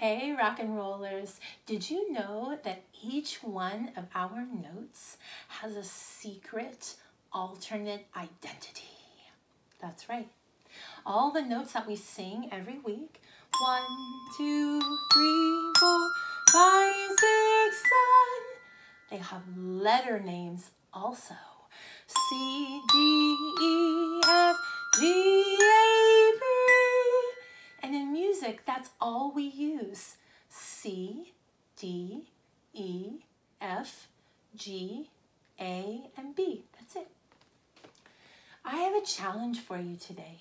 Hey, rock and rollers. Did you know that each one of our notes has a secret alternate identity? That's right. All the notes that we sing every week one, two, three, four, five, six, seven they have letter names also. C, D, E, F, G, A. And in music, that's all we use. C, D, E, F, G, A, and B. That's it. I have a challenge for you today.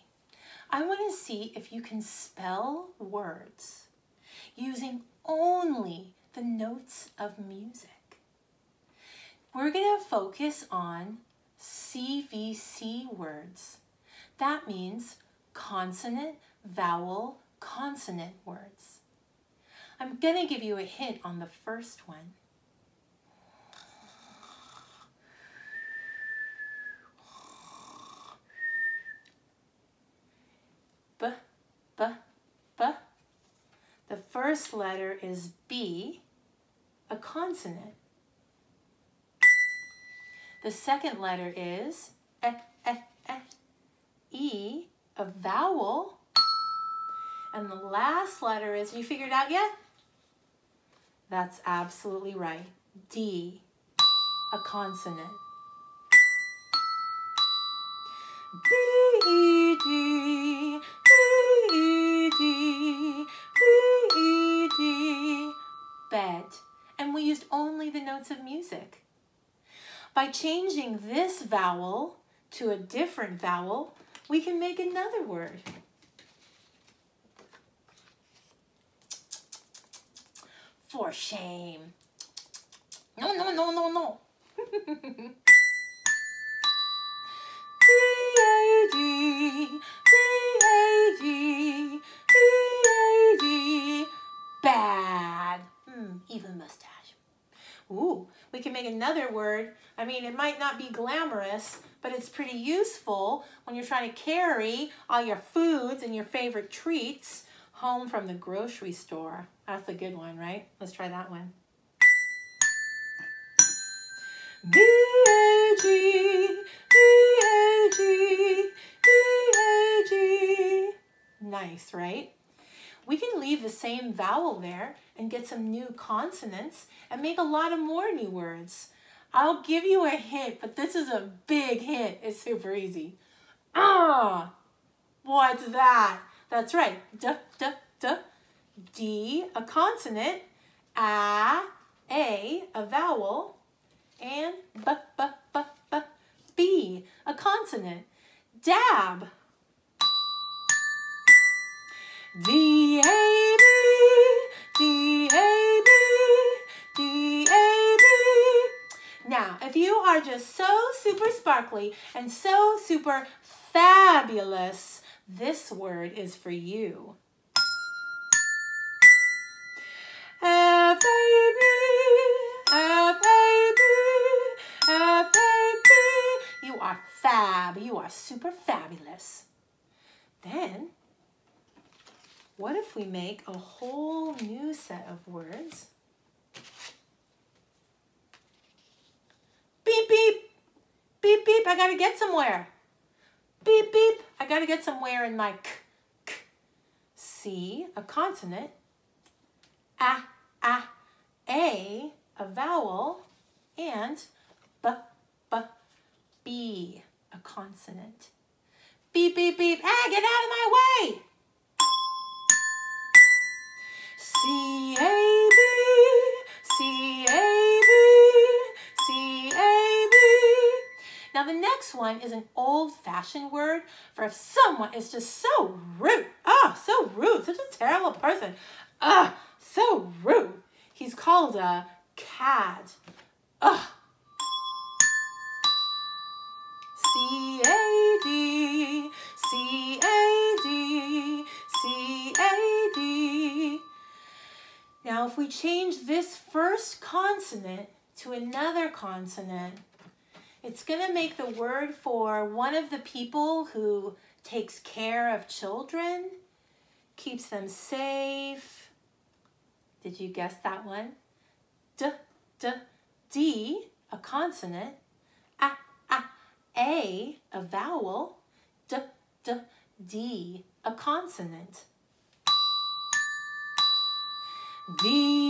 I want to see if you can spell words using only the notes of music. We're going to focus on CVC words. That means consonant, vowel, consonant words. I'm going to give you a hint on the first one. B, B, B. The first letter is B, a consonant. The second letter is E, a vowel. And the last letter is, you figured out yet? That's absolutely right. D, a consonant. B, D, B, D, B, D, bed. And we used only the notes of music. By changing this vowel to a different vowel, we can make another word. For shame. No, no, no, no, no. B-A-D, B-A-D, B-A-D, bad. Mm, even mustache. Ooh, we can make another word. I mean, it might not be glamorous, but it's pretty useful when you're trying to carry all your foods and your favorite treats home from the grocery store. That's a good one, right? Let's try that one. B-A-G, B-A-G, B-A-G. Nice, right? We can leave the same vowel there and get some new consonants and make a lot of more new words. I'll give you a hint, but this is a big hint. It's super easy. Ah, what's that? That's right. D, d, d. D, a consonant. A, a, a vowel. And b, b, b, b, b, a consonant. Dab. D, A, B, D, A, B, D, A, B. Now, if you are just so super sparkly and so super fabulous, this word is for you. F, A, B, F, A, B, F, A, B. You are fab. You are super fabulous. Then, what if we make a whole new set of words? Beep, beep, beep, beep, I gotta get somewhere. Beep, beep, I gotta get somewhere in my k, k. C, a consonant. A, a, a, a vowel. And b, b, b, a consonant. Now the next one is an old-fashioned word for if someone is just so rude. Ah, oh, so rude. Such a terrible person. Ah, oh, so rude. He's called a cad. Ugh. C A D C A D C A D. Now, if we change this first consonant to another consonant, it's going to make the word for one of the people who takes care of children, keeps them safe, Did you guess that one? D, D, D, a consonant. A, A, A, a vowel. D, D, D, a consonant. D,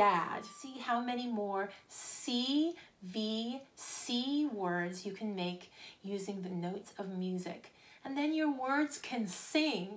Dad, see how many more C, V, C words you can make using the notes of music. And then your words can sing